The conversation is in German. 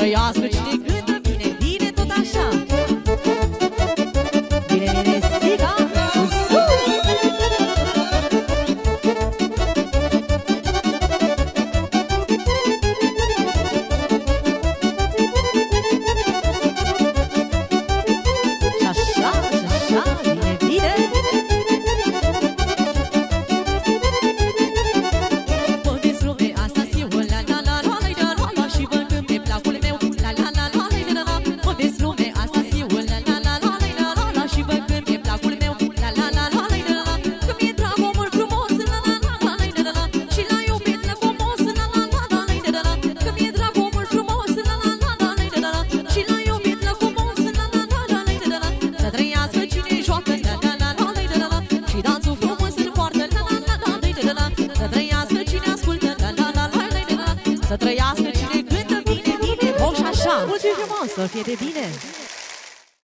trăiască fie de bine!